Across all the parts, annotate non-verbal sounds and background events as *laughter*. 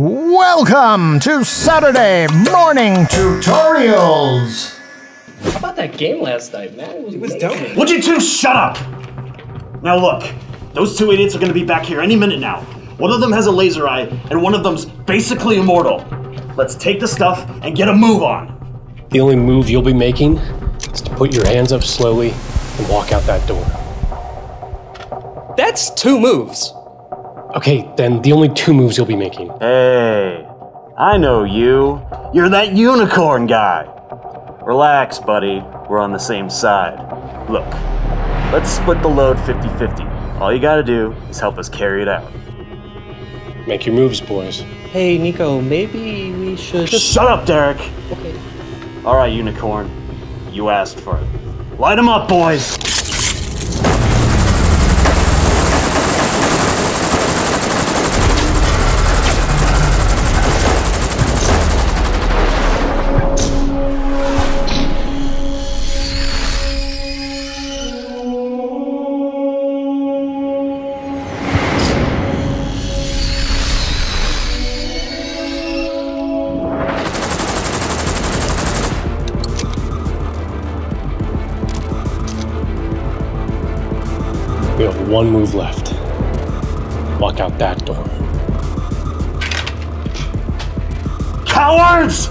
Welcome to Saturday Morning Tutorials! How about that game last night, man? It was, It was dope. Would you two shut up? Now look, those two idiots are gonna be back here any minute now. One of them has a laser eye, and one of them's basically immortal. Let's take the stuff and get a move on. The only move you'll be making is to put your hands up slowly and walk out that door. That's two moves. Okay, then the only two moves you'll be making. Hey, I know you. You're that unicorn guy. Relax, buddy. We're on the same side. Look, let's split the load 50 50. All you gotta do is help us carry it out. Make your moves, boys. Hey, Nico, maybe we should just. Shut up, Derek. Okay. Alright, unicorn. You asked for it. Light 'em up, boys! One move left. Walk out that door. Cowards!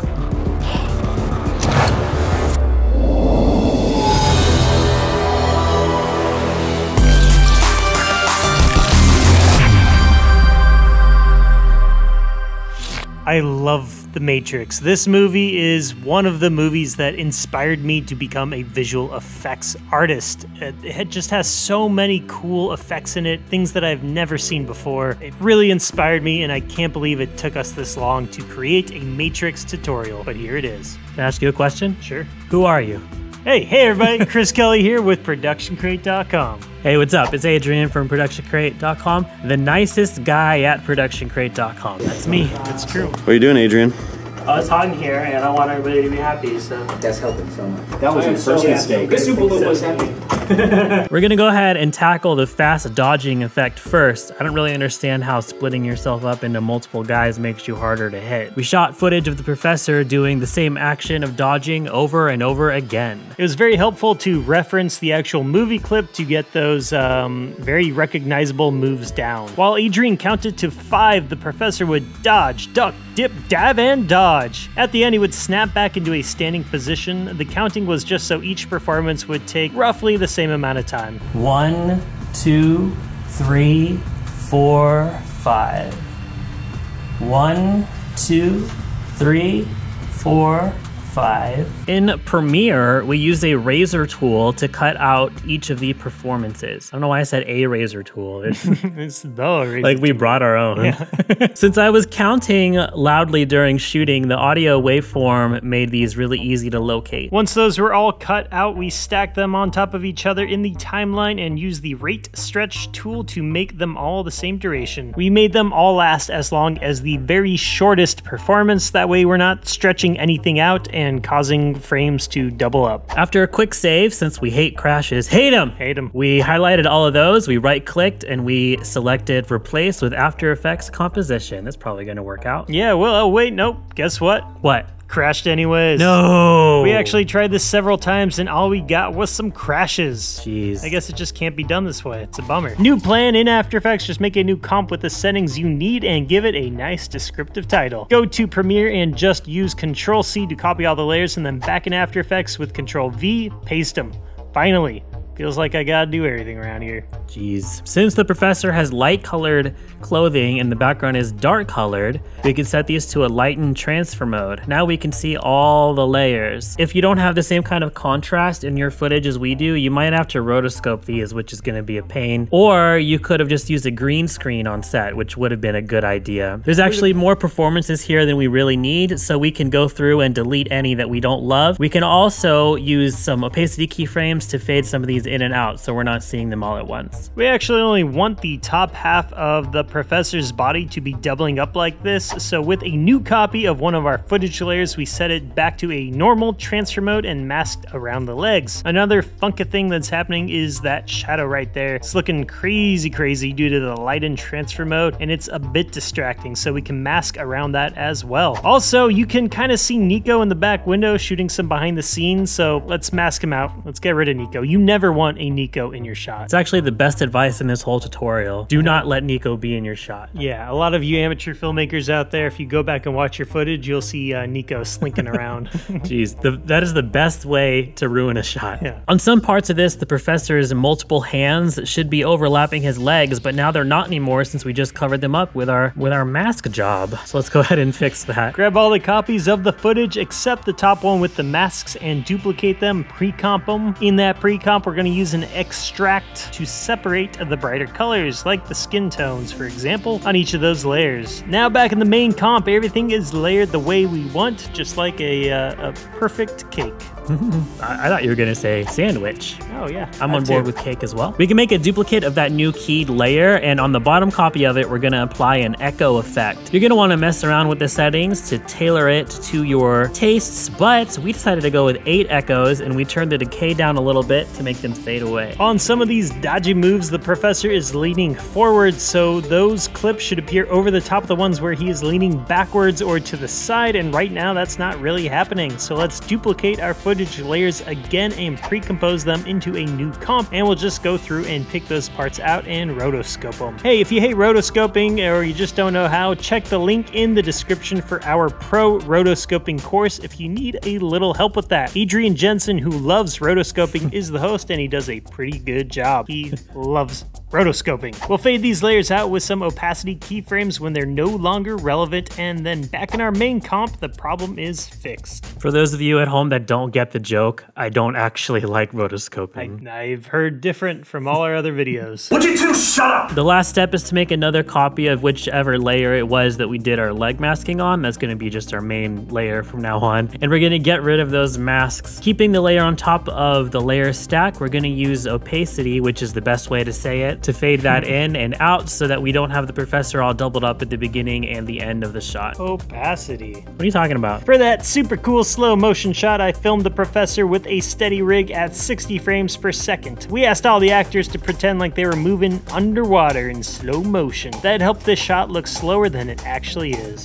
I love The Matrix. This movie is one of the movies that inspired me to become a visual effects artist. It, just has so many cool effects in it, things that I've never seen before. It really inspired me, and I can't believe it took us this long to create a Matrix tutorial. But here it is. Can I ask you a question? Sure. Who are you? Hey, hey everybody, Chris Kelly here with ProductionCrate.com. Hey, what's up? It's Adrian from ProductionCrate.com, the nicest guy at ProductionCrate.com. That's me. That's true. What are you doing, Adrian? It's hot here, and I want everybody to be happy, so. That's helping so much. That was your first mistake. This Super Bowl was happy. *laughs* We're gonna go ahead and tackle the fast dodging effect first. I don't really understand how splitting yourself up into multiple guys makes you harder to hit. We shot footage of the professor doing the same action of dodging over and over again. It was very helpful to reference the actual movie clip to get those um, very recognizable moves down. While Adrian counted to five, the professor would dodge, duck, dip, dab, and dodge. At the end, he would snap back into a standing position. The counting was just so each performance would take roughly the same amount of time. One, two, three, four, five. One, two, three, four, five. In Premiere, we used a razor tool to cut out each of the performances. I don't know why I said a razor tool. It's *laughs* it's the like we brought our own. *laughs* Since I was counting loudly during shooting, the audio waveform made these really easy to locate. Once those were all cut out, we stacked them on top of each other in the timeline and used the rate stretch tool to make them all the same duration. We made them all last as long as the very shortest performance, that way we're not stretching anything out and causing frames to double up. After a quick save, since we hate crashes, hate them! Hate 'em. We highlighted all of those, we right clicked, and we selected replace with After Effects composition. That's probably gonna work out. Yeah, well, oh, wait, nope. Guess what? What? Crashed anyways. No! We actually tried this several times and all we got was some crashes. Jeez. I guess it just can't be done this way. It's a bummer. New plan in After Effects. Just make a new comp with the settings you need and give it a nice descriptive title. Go to Premiere and just use Control C to copy all the layers and then back in After Effects with Control V, paste them. Finally. Feels like I gotta do everything around here. Jeez. Since the professor has light colored clothing and the background is dark colored, we can set these to a lighten transfer mode. Now we can see all the layers. If you don't have the same kind of contrast in your footage as we do, you might have to rotoscope these, which is gonna be a pain. Or you could have just used a green screen on set, which would have been a good idea. There's actually more performances here than we really need, so we can go through and delete any that we don't love. We can also use some opacity keyframes to fade some of these in and out, so we're not seeing them all at once. We actually only want the top half of the professor's body to be doubling up like this, so with a new copy of one of our footage layers, we set it back to a normal transfer mode and masked around the legs. Another funky thing that's happening is that shadow right there. It's looking crazy crazy due to the lighten transfer mode, and it's a bit distracting, so we can mask around that as well. Also, you can kind of see Nico in the back window shooting some behind the scenes, so let's mask him out. Let's get rid of Nico. You never want a Nico in your shot. It's actually the best advice in this whole tutorial. Do not let Nico be in your shot. Yeah, a lot of you amateur filmmakers out there, if you go back and watch your footage, you'll see uh, Nico slinking around. *laughs* Jeez, the, that is the best way to ruin a shot. Yeah. On some parts of this, the professor's multiple hands should be overlapping his legs, but now they're not anymore since we just covered them up with our with our mask job. So let's go ahead and fix that. Grab all the copies of the footage except the top one with the masks and duplicate them, pre-comp them. In that pre-comp, we're going to use an extract to separate the brighter colors, like the skin tones, for example, on each of those layers. Now back in the main comp, everything is layered the way we want, just like a, uh, a perfect cake. I, I thought you were gonna say sandwich. Oh yeah, I'm on board too. with cake as well. We can make a duplicate of that new keyed layer, and on the bottom copy of it, we're gonna apply an echo effect. You're gonna wanna mess around with the settings to tailor it to your tastes, but we decided to go with eight echoes, and we turned the decay down a little bit to make them fade away. On some of these dodgy moves, the professor is leaning forward, so those clips should appear over the top of the ones where he is leaning backwards or to the side, and right now that's not really happening. So let's duplicate our footage layers again and pre-compose them into a new comp, and we'll just go through and pick those parts out and rotoscope them. Hey, if you hate rotoscoping or you just don't know how, check the link in the description for our pro rotoscoping course if you need a little help with that. Adrian Jensen, who loves rotoscoping, is the host and he does a pretty good job. He *laughs* loves rotoscoping. We'll fade these layers out with some opacity keyframes when they're no longer relevant, and then back in our main comp, the problem is fixed. For those of you at home that don't get the joke, I don't actually *laughs* like rotoscoping. I've heard different from all our other videos. *laughs* Would you two shut up? The last step is to make another copy of whichever layer it was that we did our leg masking on. That's going to be just our main layer from now on. And we're going to get rid of those masks. Keeping the layer on top of the layer stack, we're going to use opacity, which is the best way to say it, to fade that in and out so that we don't have the professor all doubled up at the beginning and the end of the shot. Opacity. What are you talking about? For that super cool slow motion shot, I filmed the professor with a steady rig at 60 frames per second. We asked all the actors to pretend like they were moving underwater in slow motion. That helped this shot look slower than it actually is.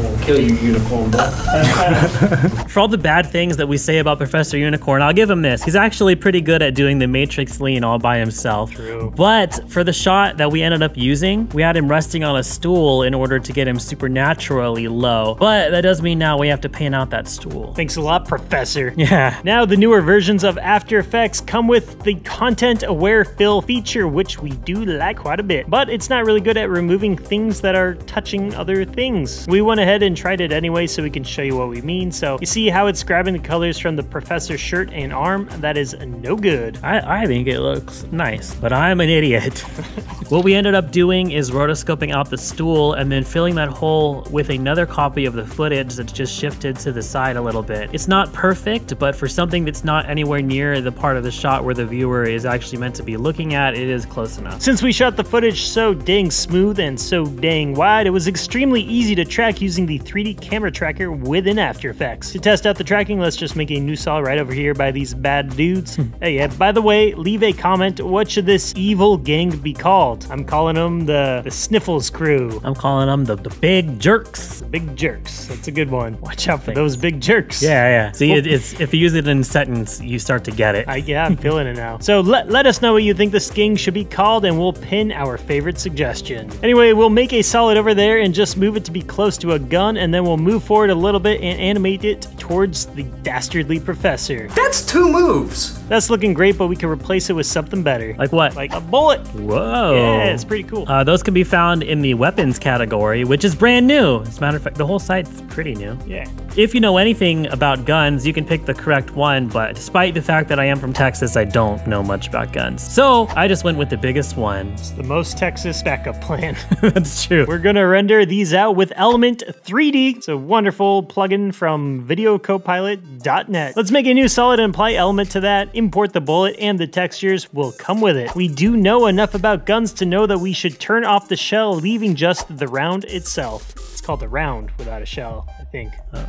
I'll kill you, unicorn. *laughs* For all the bad things that we say about Professor Unicorn, I'll give him this. He's actually pretty good at doing the Matrix lean all by himself. True. But for the shot that we ended up using, we had him resting on a stool in order to get him supernaturally low. But that does mean now we have to paint out that stool. Thanks a lot, Professor. Yeah. Now, the newer versions of After Effects come with the content aware fill feature, which we do like quite a bit, but it's not really good at removing things that are touching other things. We went ahead and tried it anyway so we can show you what we mean. So, you see how it's grabbing the colors from the professor's shirt and arm? That is no good. I, I think it looks nice, but I'm an idiot. *laughs* what we ended up doing is rotoscoping out the stool and then filling that hole with another copy of the footage that's just shifted to the side a little bit. It's not perfect, but for something that's not anywhere near the part of the shot where the viewer is actually meant to be looking at, it is close enough. Since we shot the footage so dang smooth and so dang wide, it was extremely easy to track using the 3D camera tracker within After Effects. To test out the tracking, let's just make a new saw right over here by these bad dudes. Hmm. hey, yeah, by the way, leave a comment. What should this evil gang be called? I'm calling them the, the Sniffles Crew. I'm calling them the, the big jerks. The Big jerks. That's a good one. Watch out for those big jerks. Yeah, yeah. See, it, it's if you use it in a sentence, you start to get it. I, yeah, I'm feeling it now. So let, let us know what you think the sking should be called, and we'll pin our favorite suggestion. Anyway, we'll make a solid over there and just move it to be close to a gun, and then we'll move forward a little bit and animate it towards the dastardly professor. That's two moves. That's looking great, but we can replace it with something better. like what? Like a bullet. Whoa. Yeah, it's pretty cool. Uh, those can be found in the weapons category, which is brand new. As a matter of fact, the whole site's pretty new. yeah. If you know anything about guns, you can pick the correct one, but despite the fact that I am from Texas, I don't know much about guns. So I just went with the biggest one. It's the most Texas backup plan. *laughs* That's true. We're gonna render these out with Element 3D. It's a wonderful plugin from videocopilot.net. Let's make a new solid and apply element to that, import the bullet, and the textures will come with it. We do know enough about guns to know that we should turn off the shell, leaving just the round itself. It's called the round without a shell, I think. Oh.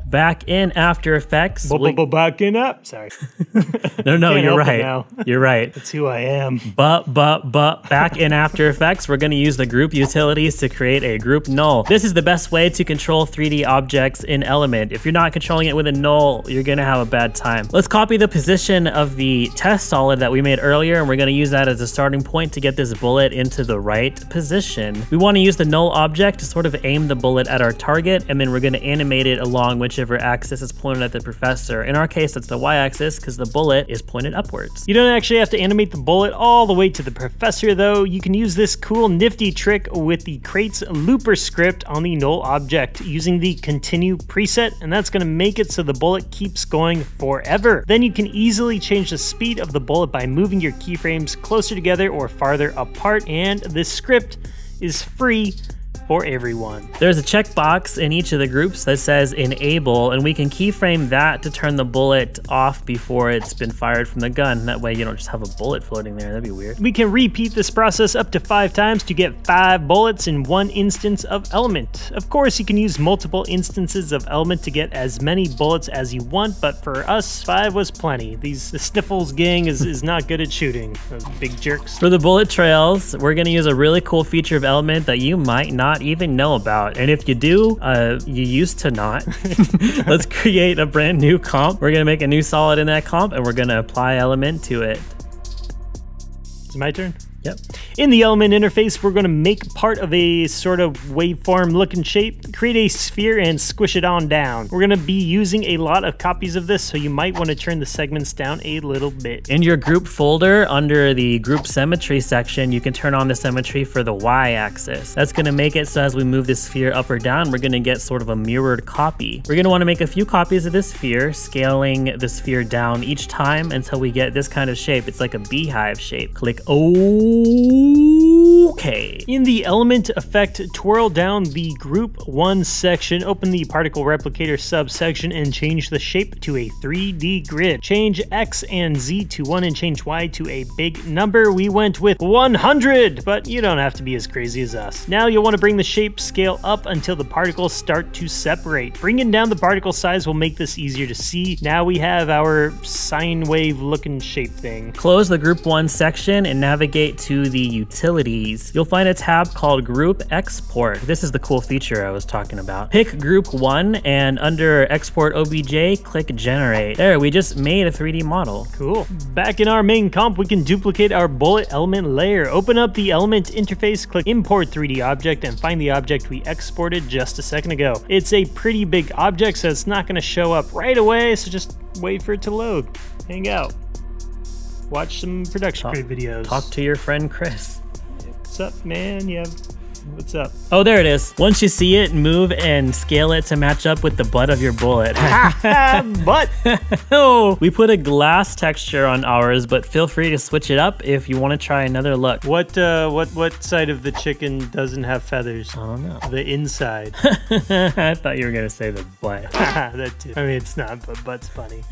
Back in After Effects. we- Backing up. Sorry. *laughs* no, no, you're right. You're right. That's who I am. But, but, but, back in After Effects, we're going to use the group utilities to create a group null. This is the best way to control 3D objects in Element. If you're not controlling it with a null, you're going to have a bad time. Let's copy the position of the test solid that we made earlier, and we're going to use that as a starting point to get this bullet into the right position. We want to use the null object to sort of aim the bullet at our target, and then we're going to animate it along whichever axis is pointed at the professor. In our case, that's the y-axis because the bullet is pointed upwards. You don't actually have to animate the bullet all the way to the professor though. You can use this cool nifty trick with the crates looper script on the null object using the continue preset and that's going to make it so the bullet keeps going forever. Then you can easily change the speed of the bullet by moving your keyframes closer together or farther apart and this script is free for everyone. There's a checkbox in each of the groups that says enable, and we can keyframe that to turn the bullet off before it's been fired from the gun. That way you don't just have a bullet floating there. That'd be weird. We can repeat this process up to five times to get five bullets in one instance of element. Of course, you can use multiple instances of element to get as many bullets as you want, but for us, five was plenty. These the *laughs* Sniffles gang is, is not good at shooting. Those big jerks. For the bullet trails, we're gonna use a really cool feature of Element that you might not even know about. And if you do, uh, you used to not. *laughs* Let's *laughs* create a brand new comp. We're gonna make a new solid in that comp and we're gonna apply Element to it. It's my turn. Yep. In the element interface, we're going to make part of a sort of waveform looking shape, create a sphere, and squish it on down. We're going to be using a lot of copies of this, so you might want to turn the segments down a little bit. In your group folder, under the group symmetry section, you can turn on the symmetry for the y-axis. That's gonna make it so as we move the sphere up or down, we're gonna get sort of a mirrored copy. We're gonna wanna make a few copies of this sphere, scaling the sphere down each time until we get this kind of shape. It's like a beehive shape. Click OK. In the element effect, twirl down the group 1 section, open the particle replicator subsection, and change the shape to a 3D grid. Change X and Z to 1 and change Y to a big number. We went with 100, but you don't have to be as crazy as us. Now you'll want to bring the shape scale up until the particles start to separate. Bringing down the particle size will make this easier to see. Now we have our sine wave looking shape thing. Close the group 1 section and navigate to the utilities. You'll find a tab called Group Export. This is the cool feature I was talking about. Pick Group 1 and under Export OBJ, click Generate. There, we just made a 3D model. Cool. Back in our main comp, we can duplicate our bullet element layer. Open up the element interface, click import 3D object, and find the object we exported just a second ago. It's a pretty big object, so it's not going to show up right away, so just wait for it to load. Hang out. Watch some production Talk- videos. Talk to your friend Chris. What's up, man? You have... What's up? Oh, there it is. Once you see it, move and scale it to match up with the butt of your bullet. *laughs* *laughs* but *laughs* oh, we put a glass texture on ours, but feel free to switch it up if you want to try another look. what uh what what side of the chicken doesn't have feathers? I don't know. The inside. I thought you were gonna say the butt. that too. I mean, it's not, but butt's funny.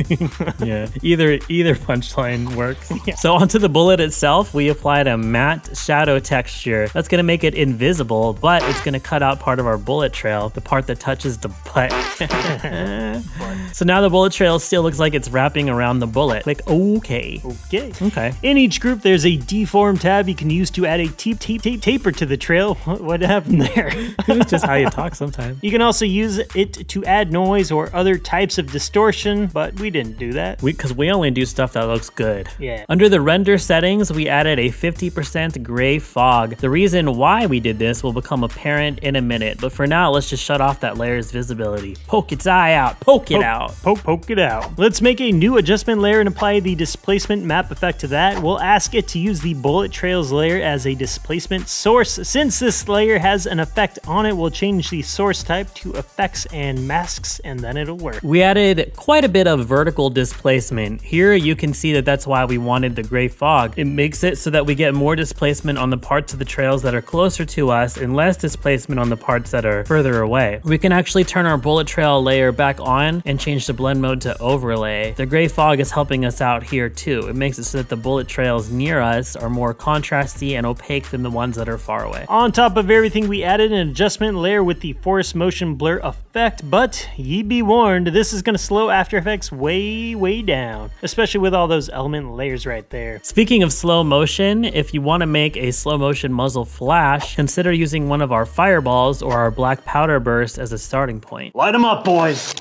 yeah. Either either punchline works. So onto the bullet itself, we applied a matte shadow texture. That's gonna make it invisible, but it's gonna cut out part of our bullet trail, the part that touches the butt. *laughs* so now the bullet trail still looks like it's wrapping around the bullet. Click OK. Okay. Okay. In each group, there's a deform tab you can use to add a tape, tape, tape, taper to the trail. *laughs* What, what happened there? *laughs* it's just how you talk sometimes. you can also use it to add noise or other types of distortion, but we didn't do that. We because we only do stuff that looks good. Yeah. Under the render settings, we added a 50% gray fog. The reason why we did this will become apparent in a minute, but for now, let's just shut off that layer's visibility. Poke its eye out. Poke it Poke- out. Poke, poke it out. Let's make a new adjustment layer and apply the displacement map effect to that. We'll ask it to use the bullet trails layer as a displacement source. Since this layer has an effect on it, we'll change the source type to effects and masks, and then it'll work. We added quite a bit of vertical displacement. Here you can see that that's why we wanted the gray fog. It makes it so that we get more displacement on the parts of the trails that are closer to us us and less displacement on the parts that are further away. We can actually turn our bullet trail layer back on and change the blend mode to overlay. The gray fog is helping us out here too. It makes it so that the bullet trails near us are more contrasty and opaque than the ones that are far away. On top of everything, we added an adjustment layer with the force motion blur effect, but ye be warned, this is gonna slow After Effects way, way down, especially with all those element layers right there. Speaking of slow motion, if you want to make a slow motion muzzle flash, consider using one of our fireballs or our black powder burst as a starting point. Light 'em up, boys.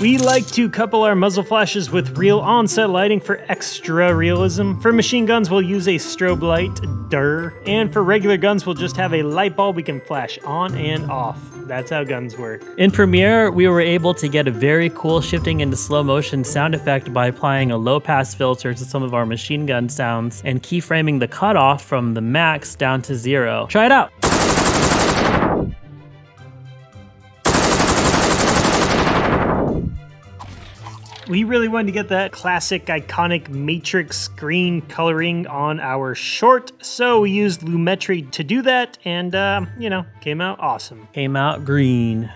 We like to couple our muzzle flashes with real onset lighting for extra realism. For machine guns, we'll use a strobe light, dur. And for regular guns, we'll just have a light bulb we can flash on and off. That's how guns work. In Premiere, we were able to get a very cool shifting into slow motion sound effect by applying a low pass filter to some of our machine gun sounds and keyframing the cutoff from the max down to zero. Try it out. We really wanted to get that classic iconic matrix green coloring on our short, so we used Lumetri to do that, and uh, you know, came out awesome. Came out green.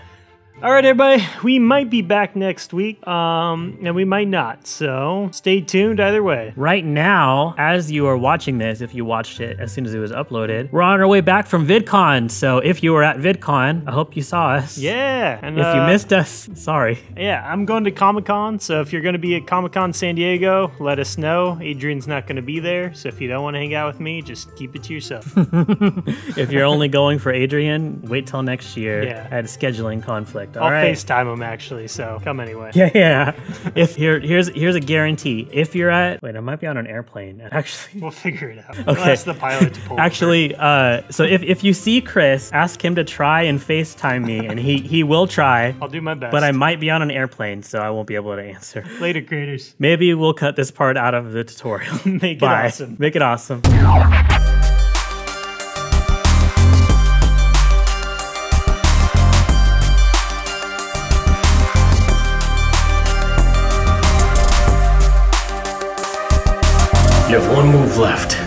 All right, everybody, we might be back next week, um, and we might not. So stay tuned either way. Right now, as you are watching this, if you watched it as soon as it was uploaded, we're on our way back from VidCon. So if you were at VidCon, I hope you saw us. Yeah, and If you uh, missed us, sorry. yeah, I'm going to Comic Con. So if you're going to be at Comic Con San Diego, let us know. Adrian's not going to be there, so if you don't want to hang out with me, just keep it to yourself. *laughs* If you're only going for Adrian, wait till next year. Yeah. I had a scheduling conflict. I'll All right. FaceTime him actually, so come anyway. *laughs* Yeah, yeah. If here, here's here's a guarantee. If you're at wait, I might be on an airplane. *laughs* Actually, We'll figure it out. Okay. We'll ask the pilot to pull. *laughs* over. actually, uh, so if, if you see Chris, ask him to try and FaceTime me, and he he will try. I'll do my best. But I might be on an airplane, so I won't be able to answer. later, creators. Maybe we'll cut this part out of the tutorial. Make it awesome. Make it awesome. Left.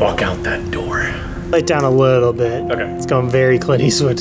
Walk out that door. Light down a little bit. Okay. It's going very Clint Eastwood.